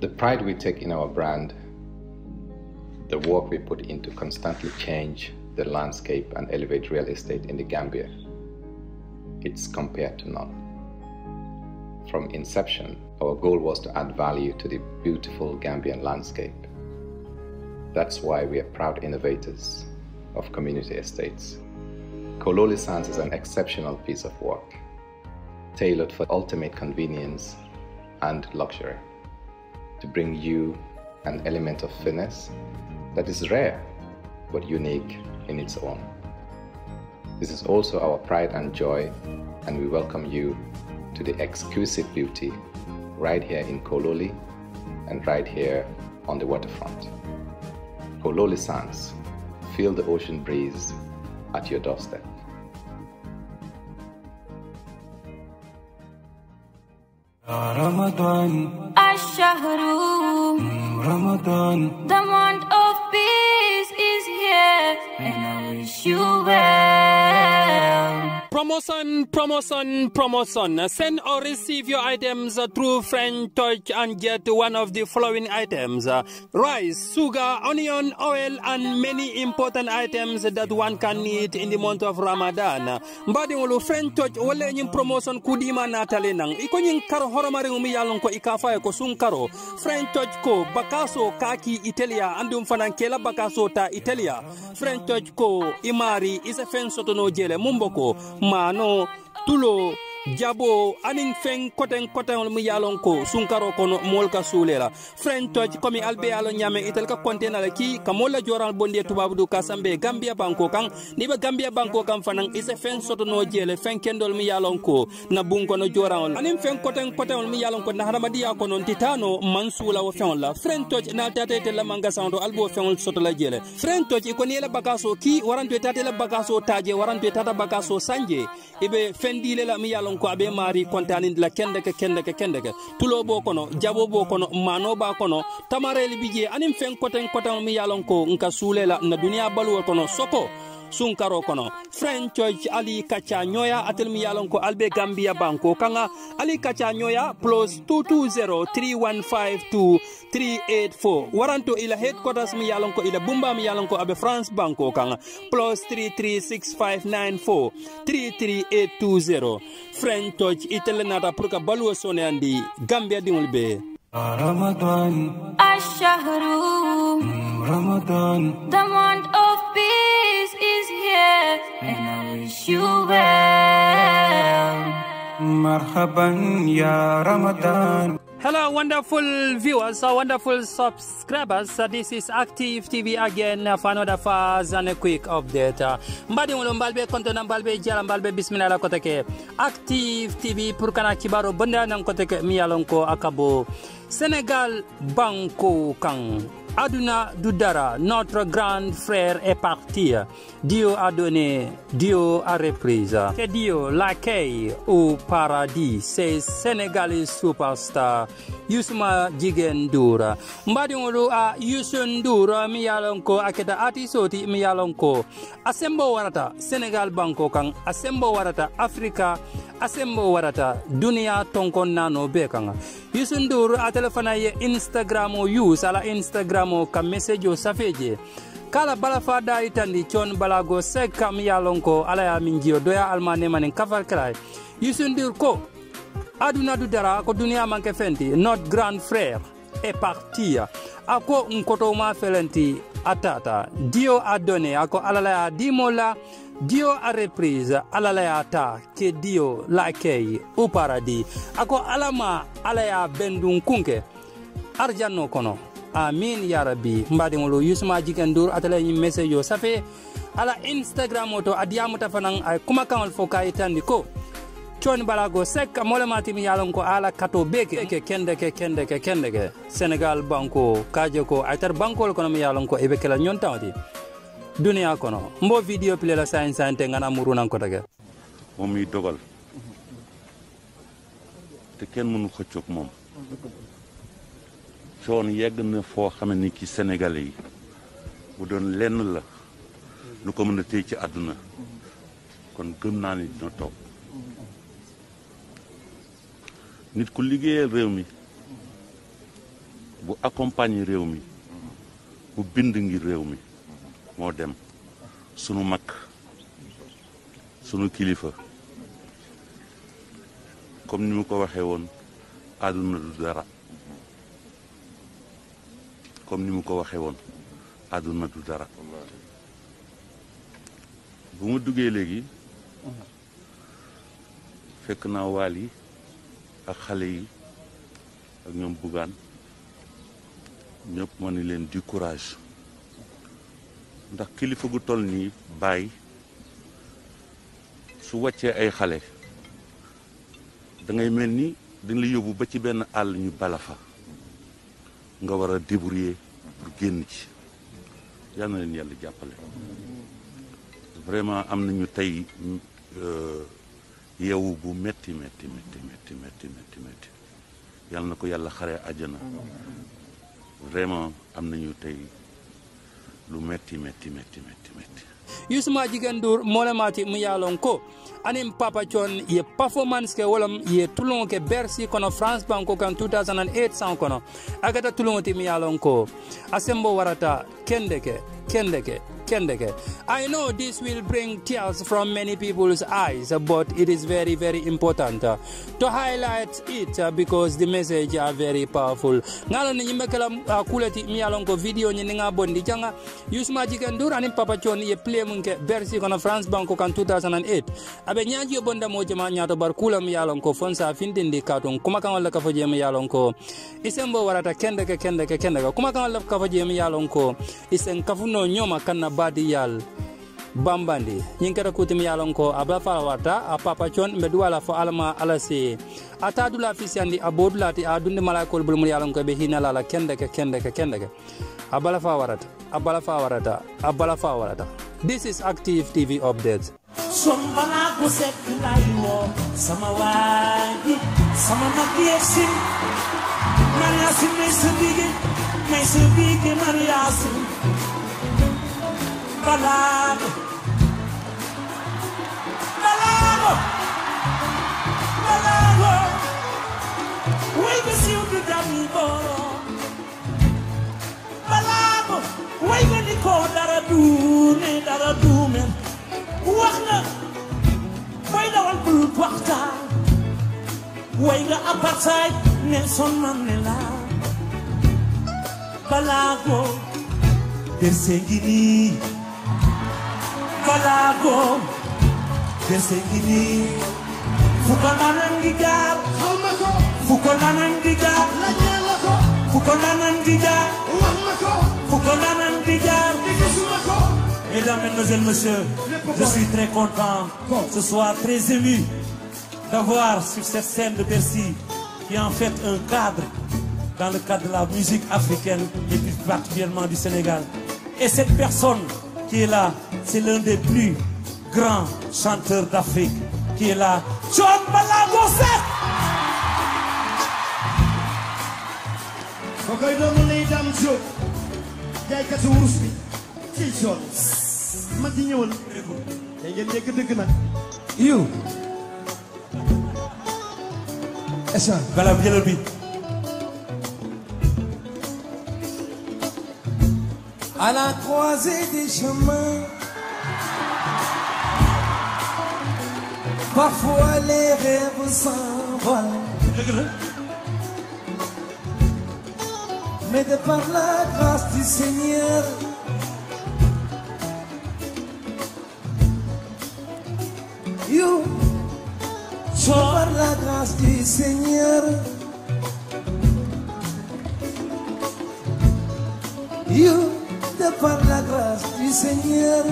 The pride we take in our brand, the work we put in to constantly change the landscape and elevate real estate in the Gambia, it's compared to none. From inception, our goal was to add value to the beautiful Gambian landscape. That's why we are proud innovators of community estates. Kololi Sands is an exceptional piece of work, tailored for ultimate convenience and luxury to bring you an element of finesse that is rare but unique in its own. This is also our pride and joy, and we welcome you to the exquisite beauty right here in Kololi and right here on the waterfront. Kololi Sands, feel the ocean breeze at your doorstep. رمضان الشهر رمضان The month Promotion, promotion, promotion. Send or receive your items through French Touch and get one of the following items rice, sugar, onion, oil, and many important items that one can need in the month of Ramadan. Mbadiŋolu French Touch wala ñiŋ promotion kudima natale naŋ iko ñiŋ karo horomariŋo mi yalon ko i ka faye ko sun karo French Touch ko bakaso kaki itelia andum fanaŋ kela bakaso ta itelia French Touch ko imari isa fen sotono jele mumbo ma no tulo jabo anin fen koten koten mu yalon ko sunkaro kono mol ka sulela. Fren toj komi albe yalo nyame itel ka kontena la ki ka mola joral bonde tubabu du kasambe gambia banko kan ni be gambia banko kan fanan ise fen soto no jele fen kendol mi yalon ko na bun kono joral. Anin fen koten koten mu yalon ko na haramadiya kono titano mansula wo fen la. Fren toj na tata te manga sando albo fen soto la jele. Fren toj ko ni la bakaso ki waranto tata la bakaso taje waranto tata bakaso sanje. Ibe fen dile la mu yalon kanko aɓe maari kontanide la kende ke kende ke kende ke tulo bo kono jabo bo kono manoba kono. Tamarel bije anim fen koten koten mi yalon ko nka suulela na duniya balu kono soko. sunkaro kono french church ali kacha nyoya atel mi yalon ko albe gambia banko kanga ali kacha nyoya plus 2203152384 waranto ila headquarters mi yalon ko ila bumba mi yalon ko abe france banko kanga plus 336594 french church itel nata pour ka baluwo sone andi gambia dingol be رمضان الشهر رمضان The month of peace and I wish you well. Marhaban ya Ramadan. Hello, wonderful viewers, or wonderful subscribers. This is Active TV again for another fast and a quick update. Mbadi mulo mbalbe konto na mbalbe jala bismillah la koteke. Active TV purkana kibaro benda nang koteke miyalonko akabo. Senegal Banko Kang. Aduna Dudara, notre grand frère est parti. Dieu a donné, Dieu a repris. Que Dieu l'accueille au paradis. C'est Sénégalais superstar. Yusma Jigen Dura. Mbadiŋolu a Yusun Dura mi yalon ko aketa artisoti mi yalon ko asembo warata senegal banko kan asembo warata Afrika. Asembo warata dunia tonkon nano be kan Yusun dura a telefona ye Instagram o yus ala Instagram o ka message o safeje. Kala bala fa da itandi con balago sek kam yalon ko ala ya min jiyo doya almane manin kafar kray Yusun Dur ko aduna du dara ko duniya manke fenti notre grand frère. Est parti ako nkoto ma felenti atata. Dio a donné ako alala ya dimo la dio a reprise alala ya ta. Ke dio l'accueille au paradis ako alama ala ya bendun kunke arjanno kono. Amin ya rabbi. Mbadiŋolu yusma jiken dur atala ñi message o safe. Ala instagram o to adiyamuta ay kumakaŋol fo ka ko coni balago sek mole matimi yalon ko ala kato beke. Ke kende ke kende ke kende ke senegal banko kaje ko aytar bankol kono mi yalon ko ebe kala nyon tawti duniya kono. Mbo video pile la sain sante te muru nan ko tage moom miy dogal. Te kenn mënu xëccoog moom. Coon yegg na foo xam ni ci Sénégalais yi. Bu doon lenn la. Lu ko mën a téye ci àdduna. Kon gëm naa ni dina toog nit ku liggéeyal réew mi bu accompagner réew mi bu bind ngir réew mi moo dem. Sunu mag sunu kilifa. Comme ni mu ko waxee woon àdduna du dara. Comme ni mu ko waxee woon àdduna du dara. Bu ma duggee léegi fekk naa waal yi ak xale yi ak ñoom buggaan ñëpp ma leen du courage. Ndax kilifa gu toll nii bàyyi su wàccee ay xale da ngay mel ni la ba ci ñu nga débrouiller pour génn ci. Leen vraiment yeewu bu metti metti metti metti metti metti metti yal na ko yàlla xaree àjjana vraiment am nañu tey lu metti metti metti metti metti yusuma jigen dur molemati mu yalon ko anin papa chon ye performance ke wolam ye tulon ke bersi kono france banko kan 2008 san kono agata tulon ti mu yalon ko asembo warata kendeke kendeke Kendeke. I know this will bring tears from many people's eyes, but it is very, very important to highlight it because the message are very powerful. Ngalo ni nyimekela uh, kuleti miyalongo video nyini nga bondi changa. Yusma jikendur anim papachon ye play munke bersi kona France Banko kan 2008. Abe nyanji yo bonda moja ma nyato bar kula miyalongo fonsa fintindi katun kumakango laka foje miyalongo. Isembo warata kendeke kendeke kendeke kumakango laka foje miyalongo. Isen kafuno nyoma kanna badi yal bambandi. Ñiŋ keta kuutim ye a loŋ ko a bula fala warta a papacon mbe duwa la fo alama ma a taa dula fisiyandi a boo a dunde malayikolu bulu mulu ye a ko be hiina kendeke kendeke kendeke. A bala fa warata a bala fa warata a bala fa warata this is active tv update sombala kusekkilayiwo sama waaji sama makiyesin mariyasin maysa bige maysa bige mariyasin may sa bige mariasin balaago balaago balaago way ba siiw du dami booro balaago way ba ni ko dara duune dara duumen wax nga way dawal bul waxtaan way nga apartheid Nelson Mandela berse ngi jaar Mesdames, Mesdemoiselles, Messieurs, je suis très content ce soir, très ému d'avoir sur cette scène de Bercy, qui est en fait un cadre dans le cadre de la musique africaine et plus particulièrement du Sénégal. Et cette personne qui est là, c'est l'un des plus grands chanteurs d'Afrique qui est là, John Balago Seck. kokoy doomu lay dam jóg jaaykatu wurus bi ciy sool mag ji ñëwal tey ngeen dégg dëgg nag You. Esa. Bala jëlal bi. À la croisée des chemins, parfois les rêves s'envolent. Mais de par la grâce du Seigneur, you, de par la grâce du Seigneur, you, de par la grâce du Seigneur,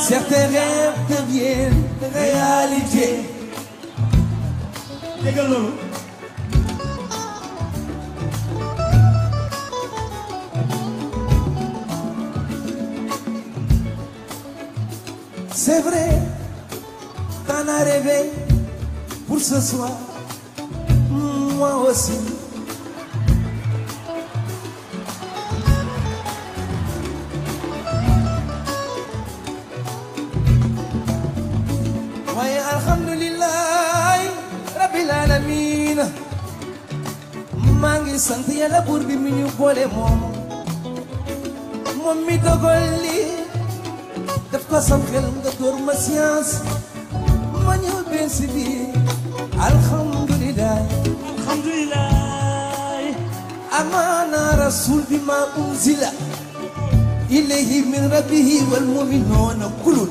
certains rêves deviennent C'est vrai, t'en as rêvé pour ce soir. moi aussi. Ngi sant yàlla buur bi mi ñu boole moom moom mi dogal li def ko sam xel nga door ma science ma ñëw benn si biir alhamdulilah alhamdulilah amaana rasul bi ma unzila. Ilayhi min rabbihi wal muminuuna kulun.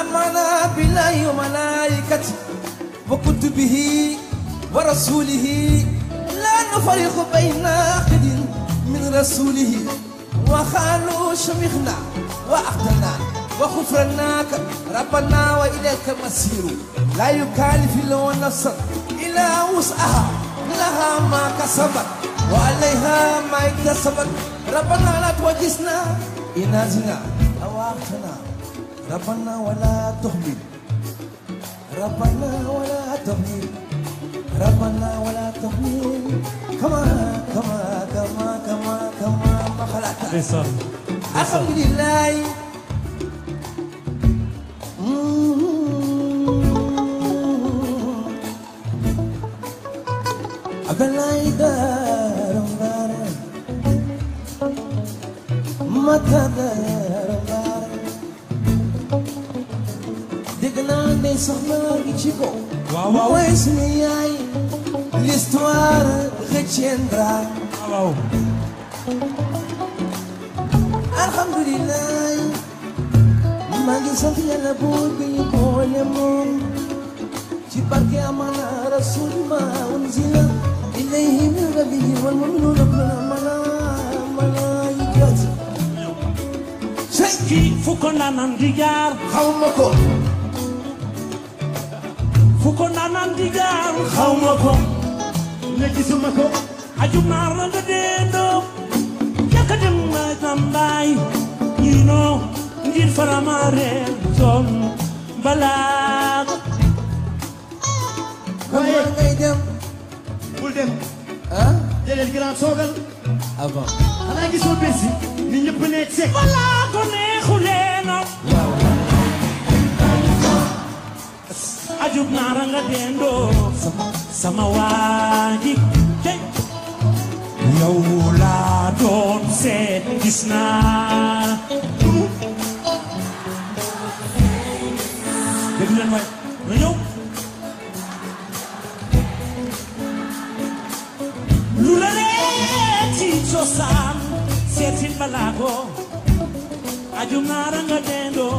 Amana billahi wa malaikati. Wa kutubihi wa rasulihi. نفرق بين ناقد من رسوله. وخالو شمخنا وأخذنا وخفرناك ربنا وإليك مسير لا يكالف لو نفسا إلا وسعها لها ما كسبت وعليها ما اكتسبت. ربنا لا توجسنا إنازنا أو ربنا ولا تهمل. ربنا ولا تهمل. ربنا ولا تحمل كما كما كما كما كما ما خلقت الحمد لله Abelayda rongare matada rongare digna ne sohna gichi ko waaw waaw mooy suñu yaay. l'histoire retiendra. waaw alhamdulilah. maa ngi sant yàlla buur bi ñu boole moom. ci barke amana rasul ma unzila ilayhi min rabbihi wal mu'minuna kullun amana malaikati. kii fu ko naanaan di jaar xaw ma ko. Fu ko naanaan di jaar xaw ma ko ne gisuma ko aju maar la nga dendoo jaka dem na tambaay know ngir faramaare son balaago waaye ngay dem. bul dem. Ah. déedéet grand toogal avant. xanaa gisoo bési ni ñëpp ne cek balaago neexu leena. Aju maar nga dendoo sama waaji tey yow laa doon seet gis naa dégg leen na ñëw lu la lee ci cosaan seetin balaago aju maar nga dendoo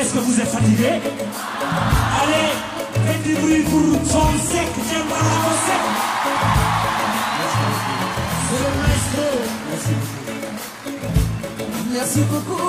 est-ce que vous êtes fatigué allez 如果不